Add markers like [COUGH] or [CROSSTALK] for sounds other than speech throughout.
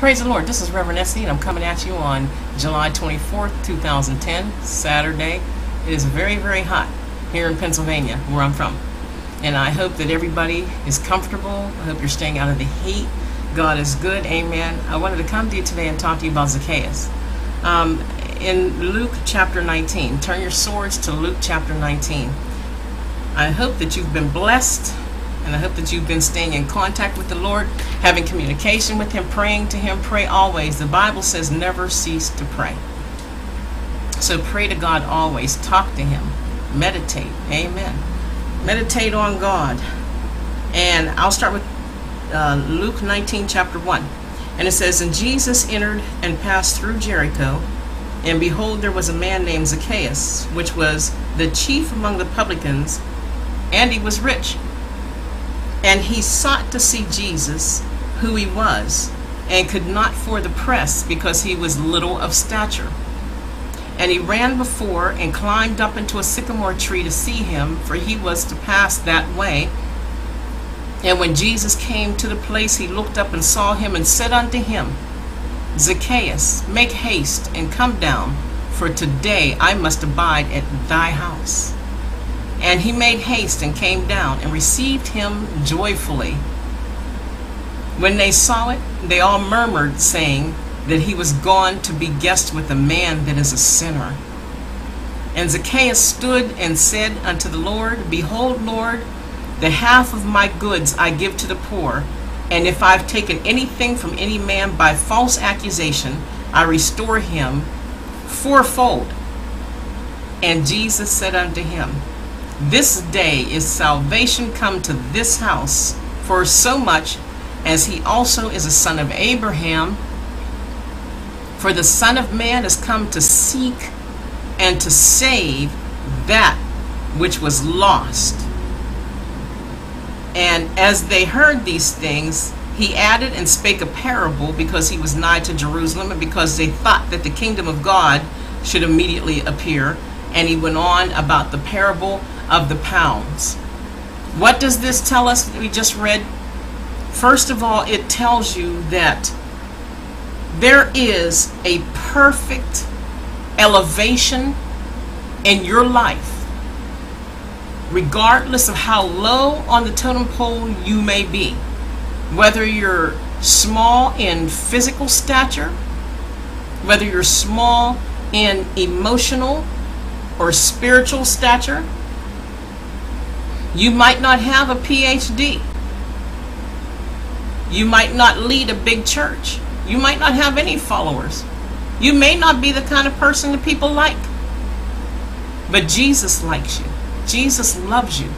Praise the Lord. This is Reverend Essie, and I'm coming at you on July 24th, 2010, Saturday. It is very, very hot here in Pennsylvania, where I'm from. And I hope that everybody is comfortable. I hope you're staying out of the heat. God is good. Amen. I wanted to come to you today and talk to you about Zacchaeus. Um, in Luke chapter 19, turn your swords to Luke chapter 19. I hope that you've been blessed and I hope that you've been staying in contact with the Lord, having communication with Him, praying to Him. Pray always. The Bible says never cease to pray. So pray to God always. Talk to Him. Meditate. Amen. Meditate on God. And I'll start with uh, Luke 19, chapter 1. And it says, And Jesus entered and passed through Jericho. And behold, there was a man named Zacchaeus, which was the chief among the publicans, and he was rich. And he sought to see Jesus, who he was, and could not for the press because he was little of stature. And he ran before and climbed up into a sycamore tree to see him, for he was to pass that way. And when Jesus came to the place, he looked up and saw him and said unto him, Zacchaeus, make haste and come down, for today I must abide at thy house. And he made haste and came down and received him joyfully. When they saw it, they all murmured, saying that he was gone to be guest with a man that is a sinner. And Zacchaeus stood and said unto the Lord, Behold, Lord, the half of my goods I give to the poor, and if I've taken anything from any man by false accusation, I restore him fourfold. And Jesus said unto him, this day is salvation come to this house, for so much as he also is a son of Abraham. For the Son of Man has come to seek and to save that which was lost. And as they heard these things, he added and spake a parable because he was nigh to Jerusalem and because they thought that the kingdom of God should immediately appear. And he went on about the parable of the pounds. What does this tell us that we just read? First of all, it tells you that there is a perfect elevation in your life, regardless of how low on the totem pole you may be. Whether you're small in physical stature, whether you're small in emotional or spiritual stature, you might not have a PhD. You might not lead a big church. You might not have any followers. You may not be the kind of person that people like. But Jesus likes you. Jesus loves you.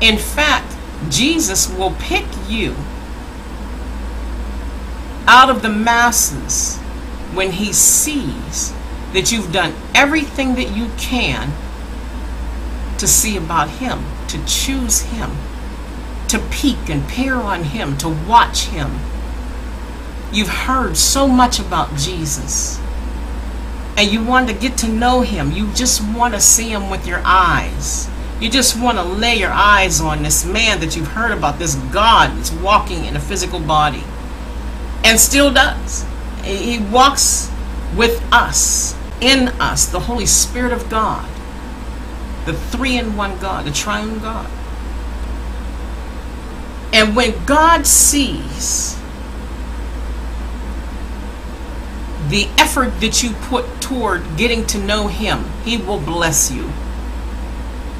In fact, Jesus will pick you out of the masses when he sees that you've done everything that you can to see about him to choose Him, to peek and peer on Him, to watch Him. You've heard so much about Jesus, and you want to get to know Him. You just want to see Him with your eyes. You just want to lay your eyes on this man that you've heard about, this God that's walking in a physical body, and still does. He walks with us, in us, the Holy Spirit of God the three in one God, the triune God. And when God sees the effort that you put toward getting to know Him, He will bless you.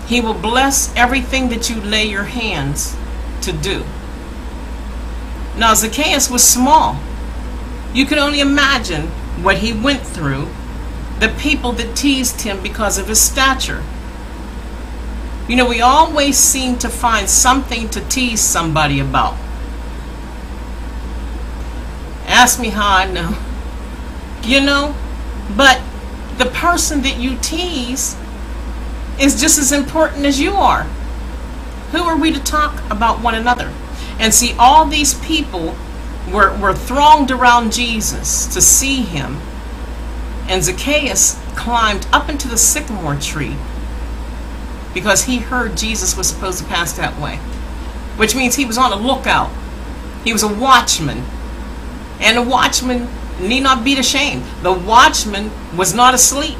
He will bless everything that you lay your hands to do. Now, Zacchaeus was small. You can only imagine what he went through, the people that teased him because of his stature. You know, we always seem to find something to tease somebody about. Ask me how I know. You know, but the person that you tease is just as important as you are. Who are we to talk about one another? And see, all these people were, were thronged around Jesus to see him. And Zacchaeus climbed up into the sycamore tree because he heard Jesus was supposed to pass that way, which means he was on a lookout. He was a watchman. And a watchman need not be ashamed. The watchman was not asleep.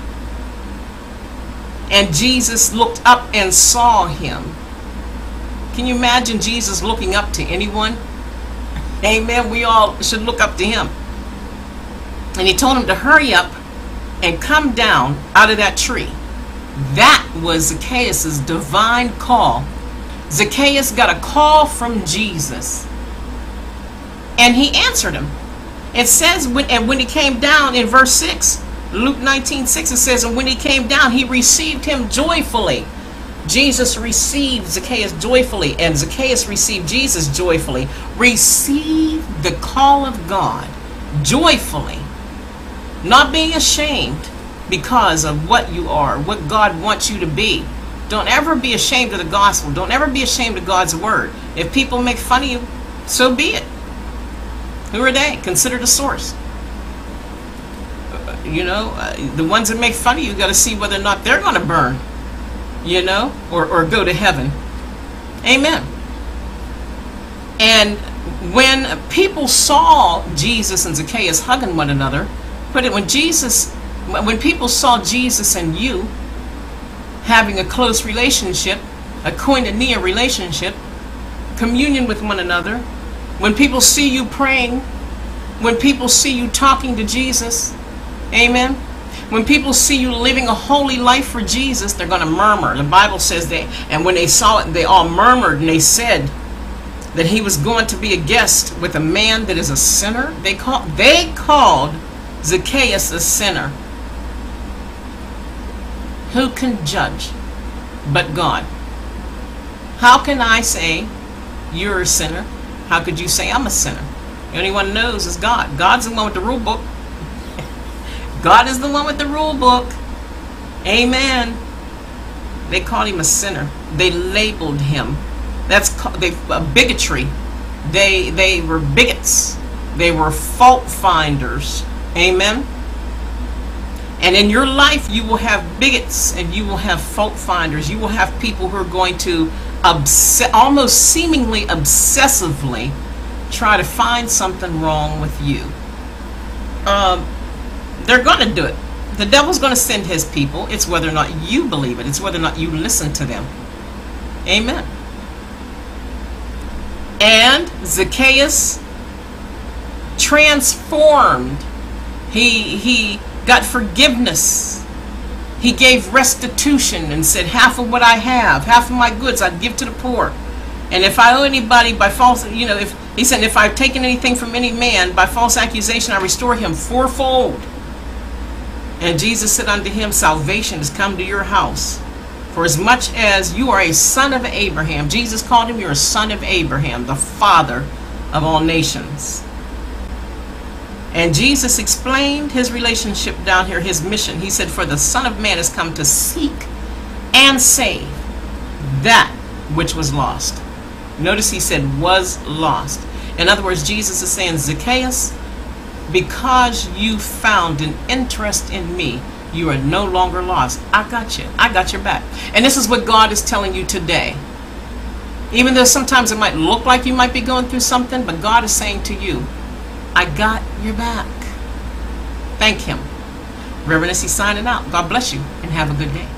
And Jesus looked up and saw him. Can you imagine Jesus looking up to anyone? [LAUGHS] Amen. We all should look up to him. And he told him to hurry up and come down out of that tree. That was Zacchaeus' divine call. Zacchaeus got a call from Jesus. And he answered him. It says, when, and when he came down in verse 6, Luke 19 6, it says, And when he came down, he received him joyfully. Jesus received Zacchaeus joyfully, and Zacchaeus received Jesus joyfully. Receive the call of God joyfully, not being ashamed because of what you are, what God wants you to be. Don't ever be ashamed of the gospel. Don't ever be ashamed of God's word. If people make fun of you, so be it. Who are they? Consider the source. You know, uh, the ones that make fun of you got to see whether or not they're going to burn, you know, or, or go to heaven. Amen. And when people saw Jesus and Zacchaeus hugging one another, but it, when Jesus, when people saw Jesus and you having a close relationship, a koinonia relationship, communion with one another, when people see you praying, when people see you talking to Jesus, amen. When people see you living a holy life for Jesus, they're going to murmur. The Bible says they, and when they saw it, they all murmured and they said that he was going to be a guest with a man that is a sinner. They called, they called Zacchaeus a sinner. Who can judge but God? How can I say you're a sinner how could you say I'm a sinner? The only one knows is God. God's the one with the rule book. [LAUGHS] God is the one with the rule book. Amen. They called him a sinner. They labeled him. That's they bigotry. They they were bigots. They were fault finders. Amen. And in your life, you will have bigots and you will have fault finders. You will have people who are going to obs- almost seemingly obsessively try to find something wrong with you. Um, they're going to do it. The devil's going to send his people. It's whether or not you believe it, it's whether or not you listen to them. Amen. And Zacchaeus transformed. He he got forgiveness he gave restitution and said, Half of what I have, half of my goods I give to the poor. And if I owe anybody by false, you know, if he said, if I've taken anything from any man by false accusation, I restore him fourfold. And Jesus said unto him, Salvation has come to your house. For as much as you are a son of Abraham, Jesus called him, you're a son of Abraham, the father of all nations. And Jesus explained his relationship down here, his mission. He said, For the Son of Man has come to seek and save that which was lost. Notice he said, was lost. In other words, Jesus is saying, Zacchaeus, because you found an interest in me, you are no longer lost. I got you. I got your back. And this is what God is telling you today. Even though sometimes it might look like you might be going through something, but God is saying to you, I got your back. Thank him. Reverend Essie signing out. God bless you and have a good day.